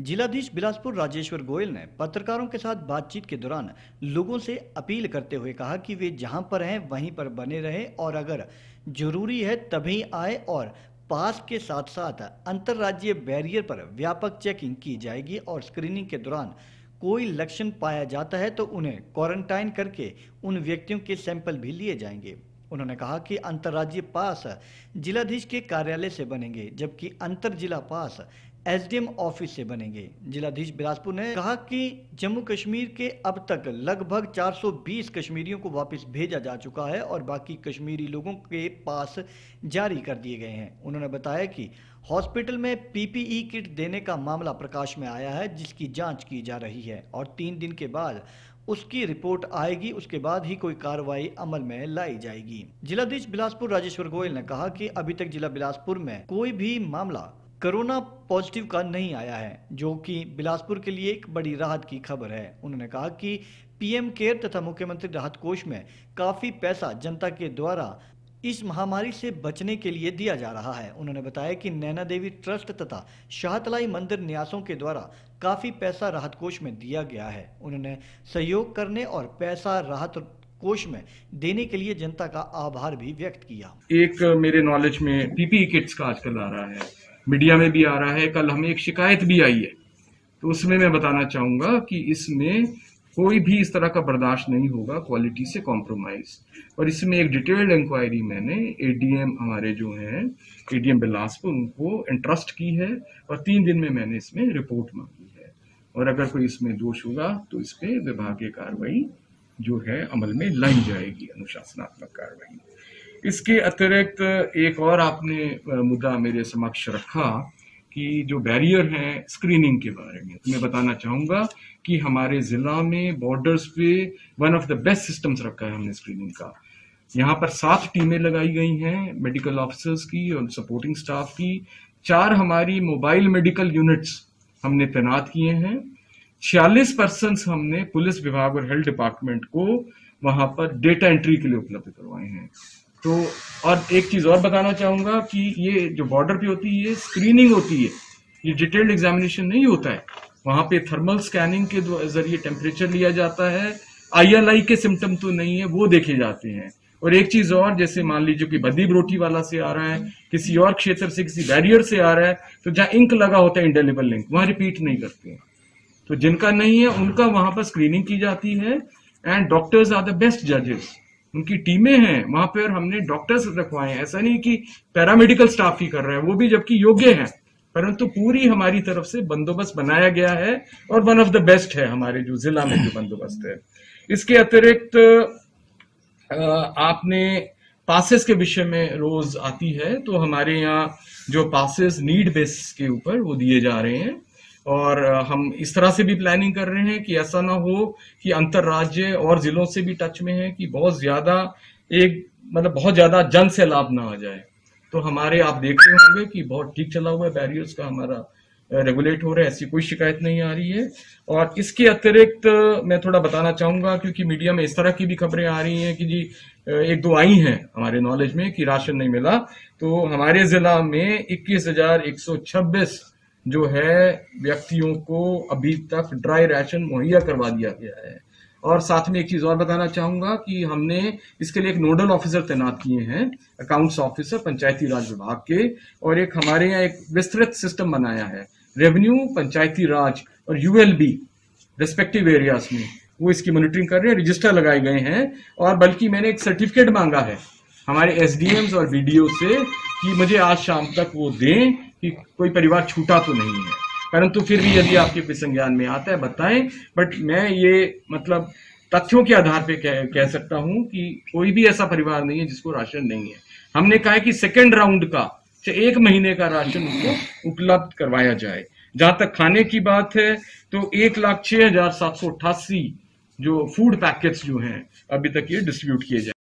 जिलाधीश बिलासपुर राजेश्वर गोयल ने पत्रकारों के साथ बातचीत के दौरान लोगों से अपील करते हुए कहा कि वे जहाँ पर हैं, वहीं पर बने रहें और अगर ज़रूरी है तभी आए और पास के साथ साथ अंतर्राज्यीय बैरियर पर व्यापक चेकिंग की जाएगी और स्क्रीनिंग के दौरान कोई लक्षण पाया जाता है तो उन्हें क्वारंटाइन करके उन व्यक्तियों के सैंपल भी लिए जाएँगे। उन्होंने कहा कि अंतर्राज्यीय पास जिलाधीश के कार्यालय से बनेंगे, जबकि अंतर जिला पास एसडीएम ऑफ़िस से बनेंगे। जिलाधीश बिलासपुर ने कहा कि जम्मू कश्मीर के अब तक लगभग 420 कश्मीरियों को वापस भेजा जा चुका है और बाकी कश्मीरी लोगों के पास जारी कर दिए गए हैं। उन्होंने बताया कि हॉस्पिटल में पीपीई किट देने का मामला प्रकाश में आया है, जिसकी जाँच की जा रही है और तीन दिन के बाद उसकी रिपोर्ट आएगी, उसके बाद ही कोई कार्रवाई अमल में लाई जाएगी। जिलाधीश बिलासपुर राजेश्वर गोयल ने कहा कि अभी तक जिला बिलासपुर में कोई भी मामला कोरोना पॉजिटिव का नहीं आया है, जो कि बिलासपुर के लिए एक बड़ी राहत की खबर है। उन्होंने कहा कि पीएम केयर तथा मुख्यमंत्री राहत कोष में काफ़ी पैसा जनता के द्वारा इस महामारी से बचने के लिए दिया जा रहा है। उन्होंने बताया कि नैना देवी ट्रस्ट तथा शाहतलाई मंदिर न्यासों के द्वारा काफ़ी पैसा राहत कोष में दिया गया है। उन्होंने सहयोग करने और पैसा राहत कोष में देने के लिए जनता का आभार भी व्यक्त किया। एक मेरे नॉलेज में पीपीई किट्स का आजकल आ रहा है। मीडिया में भी आ रहा है, कल हमें एक शिकायत भी आई है। तो उसमें मैं बताना चाहूँगा कि इसमें कोई भी इस तरह का बर्दाश्त नहीं होगा क्वालिटी से कॉम्प्रोमाइज और इसमें एक डिटेल्ड इंक्वायरी मैंने एडीएम हमारे जो हैं एडीएम बिलासपुर, उनको इंटरेस्ट की है और तीन दिन में मैंने इसमें रिपोर्ट मांगी है। और अगर कोई इसमें दोष होगा तो इस पर विभागीय कार्रवाई जो है अमल में लाई जाएगी, अनुशासनात्मक कार्रवाई इसके अतिरिक्त एक और आपने मुद्दा मेरे समक्ष रखा कि जो बैरियर है स्क्रीनिंग के बारे में तो मैं बताना चाहूँगा कि हमारे जिला में बॉर्डर्स पे one of the best systems रखा है हमने स्क्रीनिंग का। यहाँ पर सात टीमें लगाई गई हैं मेडिकल ऑफिसर्स की और सपोर्टिंग स्टाफ की। चार हमारी मोबाइल मेडिकल यूनिट्स हमने तैनात किए हैं। छियालीस परसेंट हमने पुलिस विभाग और हेल्थ डिपार्टमेंट को वहाँ पर डेटा एंट्री के लिए उपलब्ध करवाए हैं। तो और एक चीज़ और बताना चाहूँगा कि ये जो बॉर्डर पे होती है, ये स्क्रीनिंग होती है। ये डिटेल्ड एग्जामिनेशन नहीं होता है। वहाँ पे थर्मल स्कैनिंग के ज़रिए टेम्परेचर लिया जाता है। आईएलआई के सिम्टम तो नहीं है, वो देखे जाते हैं। और एक चीज़ और, जैसे मान लीजिए कि बदी ब्रोटी वाला से आ रहा है, किसी और क्षेत्र से, किसी बैरियर से आ रहा है तो जहाँ इंक लगा होता है इंडेलिबल लिंक वहाँ रिपीट नहीं करते हैं। तो जिनका नहीं है, उनका वहाँ पर स्क्रीनिंग की जाती है and doctors are the best जजेस उनकी टीमें हैं, वहाँ पर हमने डॉक्टर्स रखवाए हैं। ऐसा नहीं कि पैरामेडिकल स्टाफ ही कर रहे हैं, वो भी जबकि योग्य हैं। परंतु पूरी हमारी तरफ़ से बंदोबस्त बनाया गया है और वन ऑफ़ द बेस्ट है हमारे जो जिला में जो बंदोबस्त है। इसके अतिरिक्त आपने पासेस के विषय में रोज आती है तो हमारे यहाँ जो पासेस नीड बेस के ऊपर वो दिए जा रहे हैं। और हम इस तरह से भी प्लानिंग कर रहे हैं कि ऐसा ना हो कि अंतर्राज्य और जिलों से भी टच में है कि बहुत ज़्यादा एक मतलब बहुत ज़्यादा जन से लाभ ना आ जाए। तो हमारे, आप देख रहे होंगे कि बहुत ठीक चला हुआ है बैरियर्स का हमारा रेगुलेट हो रहा है, ऐसी कोई शिकायत नहीं आ रही है। और इसके अतिरिक्त, मैं थोड़ा बताना चाहूँगा क्योंकि मीडिया में इस तरह की भी खबरें आ रही हैं कि जी एक दो आई हैं हमारे नॉलेज में कि राशन नहीं मिला। तो हमारे जिला में इक्कीस हज़ार एक सौ छब्बीस जो है व्यक्तियों को अभी तक ड्राई राशन मुहैया करवा दिया गया है। और साथ में एक चीज़ और बताना चाहूँगा कि हमने इसके लिए एक नोडल ऑफिसर तैनात किए हैं अकाउंट्स ऑफिसर पंचायती राज विभाग के, और एक हमारे यहाँ एक विस्तृत सिस्टम बनाया है। रेवेन्यू पंचायती राज और यूएलबी रेस्पेक्टिव एरियाज़ में। वो इसकी मॉनिटरिंग कर रहे हैं रजिस्टर लगाए गए हैं, और बल्कि मैंने एक सर्टिफिकेट मांगा है। हमारे एसडीएम्स और बीडीओ से कि मुझे आज शाम तक वो दें कि कोई परिवार छूटा तो नहीं है। परंतु फिर भी यदि आपके कोई संज्ञान में आता है बताएँ। बट मैं ये मतलब तथ्यों के आधार पे कह, कह सकता हूँ कि कोई भी ऐसा परिवार नहीं है जिसको राशन नहीं है। हमने कहा है कि सेकेंड राउंड का एक महीने का राशन उनको उपलब्ध करवाया जाए। जहाँ तक खाने की बात है तो एक लाख छह हज़ार सात सौ अट्ठासी जो फ़ूड पैकेट्स जो हैं अभी तक ये डिस्ट्रीब्यूट किए जाए